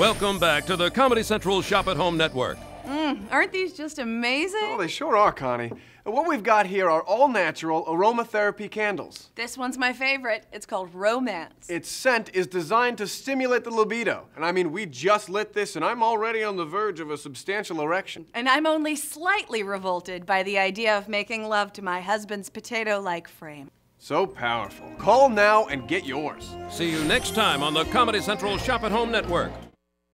Welcome back to the Comedy Central Shop at Home Network. Mm, aren't these just amazing? Oh, they sure are, Connie. What we've got here are all natural aromatherapy candles. This one's my favorite. It's called Romance. Its scent is designed to stimulate the libido. And I mean, we just lit this, and I'm already on the verge of a substantial erection. and I'm only slightly revolted by the idea of making love to my husband's potato like frame. So powerful. Call now and get yours. See you next time on the Comedy Central Shop at Home Network.